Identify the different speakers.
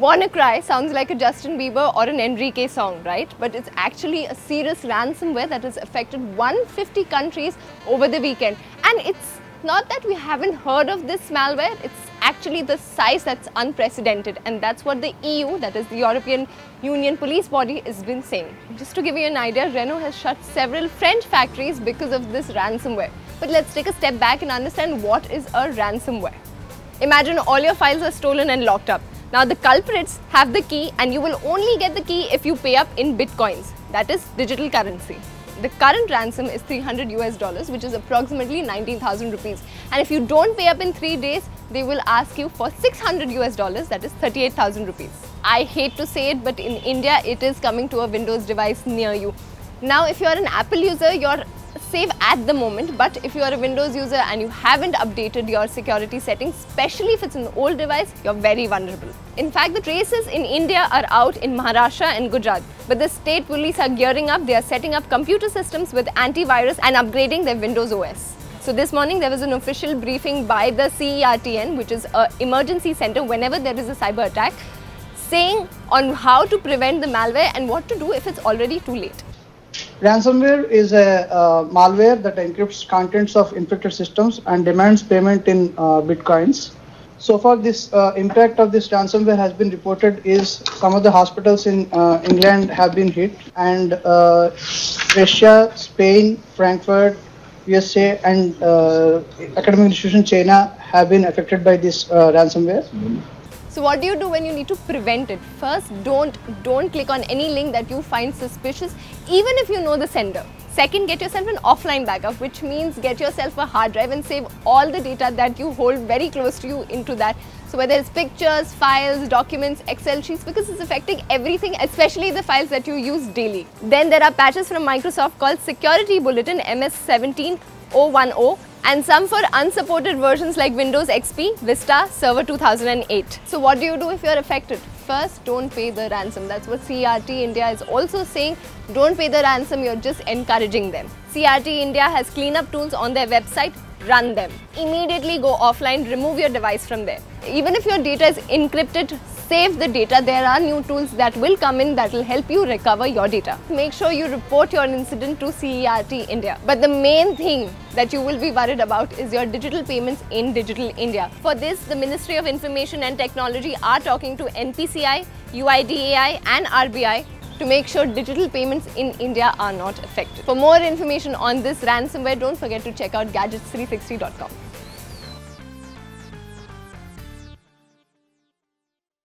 Speaker 1: WannaCry sounds like a Justin Bieber or an Enrique song, right? But it's actually a serious ransomware that has affected 150 countries over the weekend. And it's not that we haven't heard of this malware, it's actually the size that's unprecedented and that's what the EU, that is the European Union police body, has been saying. Just to give you an idea, Renault has shut several French factories because of this ransomware. But let's take a step back and understand what is a ransomware. Imagine all your files are stolen and locked up. Now the culprits have the key and you will only get the key if you pay up in bitcoins, that is digital currency. The current ransom is 300 US dollars which is approximately 19,000 rupees and if you don't pay up in 3 days they will ask you for 600 US dollars that is 38,000 rupees. I hate to say it but in India it is coming to a Windows device near you. Now if you are an Apple user you're safe at the moment but if you are a Windows user and you haven't updated your security settings, especially if it's an old device, you're very vulnerable. In fact, the traces in India are out in Maharashtra and Gujarat, but the state police are gearing up, they are setting up computer systems with antivirus and upgrading their Windows OS. So this morning there was an official briefing by the CERT-In, which is an emergency center whenever there is a cyber attack, saying on how to prevent the malware and what to do if it's already too late.
Speaker 2: Ransomware is a uh, malware that encrypts contents of infected systems and demands payment in uh, bitcoins. So far, this uh, impact of this ransomware has been reported is some of the hospitals in uh, England have been hit, and uh, Russia, Spain, Frankfurt, USA, and uh, academic institution China have been affected by this ransomware.
Speaker 1: So what do you do when you need to prevent it? First, don't don't click on any link that you find suspicious, even if you know the sender. Second, get yourself an offline backup, which means get yourself a hard drive and save all the data that you hold very close to you into that. So whether it's pictures, files, documents, Excel sheets, because it's affecting everything, especially the files that you use daily. Then there are patches from Microsoft called Security Bulletin MS 17010 and some for unsupported versions like Windows XP, Vista, Server 2008. So what do you do if you're affected? First, don't pay the ransom. That's what CERT India is also saying. Don't pay the ransom, you're just encouraging them. CERT India has cleanup tools on their website, run them. Immediately go offline, remove your device from there. Even if your data is encrypted, save the data, there are new tools that will come in that will help you recover your data. Make sure you report your incident to CERT India. But the main thing that you will be worried about is your digital payments in Digital India. For this, the Ministry of Information and Technology are talking to NPCI, UIDAI and RBI to make sure digital payments in India are not affected. For more information on this ransomware, don't forget to check out gadgets360.com.